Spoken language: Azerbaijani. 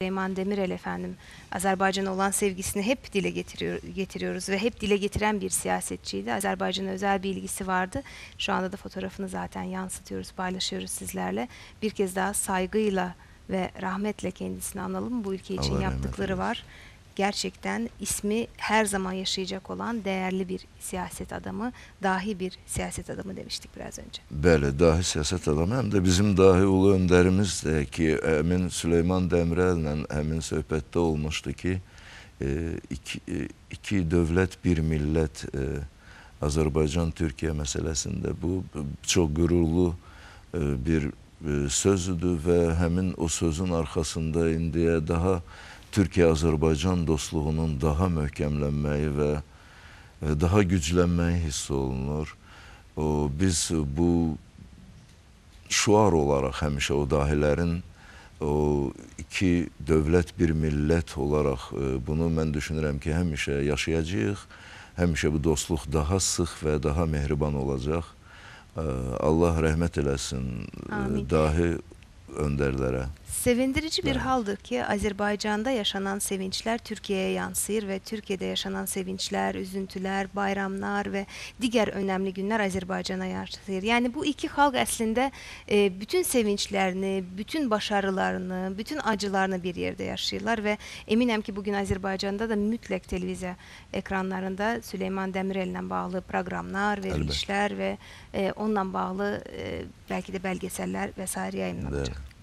Süleyman Demirel efendim Azerbaycan'a olan sevgisini hep dile getiriyor, getiriyoruz ve hep dile getiren bir siyasetçiydi. Azerbaycan'a özel bir ilgisi vardı. Şu anda da fotoğrafını zaten yansıtıyoruz, paylaşıyoruz sizlerle. Bir kez daha saygıyla ve rahmetle kendisini analım. Bu ülke için Allah yaptıkları var. Gerçekten ismi her zaman yaşayacak olan değerli bir siyaset adamı, dahi bir siyaset adamı demiştik biraz önce. Bəli, dahi siyasət adamı, həm də bizim dahi ulu öndərimiz də ki, həmin Süleyman Dəmirəllə həmin söhbətdə olmuşdu ki, e, iki, e, iki dövlət, bir millət e, Azərbaycan-Türkiyə məsələsində bu çox qürurlu bir sözdür və həmin o sözün arxasında indiyə daha Türkiyə-Azərbaycan dostluğunun daha möhkəmlənməyi və e, daha güclənməyi hiss olunur. Biz bu şuar olaraq həmişə o dahilərin o iki dövlət bir millət olaraq e, bunu mən düşünürəm ki, həmişə yaşayacağıq. Həmişə bu dostluq daha sıx və daha mehriban olacaq. E, Allah rəhmət eləsin Amin. dahi öndərlərə. Sevindirici bir Evet. haldır ki Azerbaycan'da yaşanan sevinçler Türkiye'ye yansır ve Türkiye'de yaşanan sevinçler, üzüntüler, bayramlar ve diğer önemli günler Azerbaycan'a yansır. Yani bu iki halk aslında e, bütün sevinçlerini, bütün başarılarını, bütün acılarını bir yerde yaşıyorlar ve eminim ki bugün Azerbaycan'da da mütlak televizyon ekranlarında Süleyman Demirel'le bağlı programlar, verilişler ve e, onunla bağlı e, belki de belgeseller vesaire yayınlanacak. Bəli.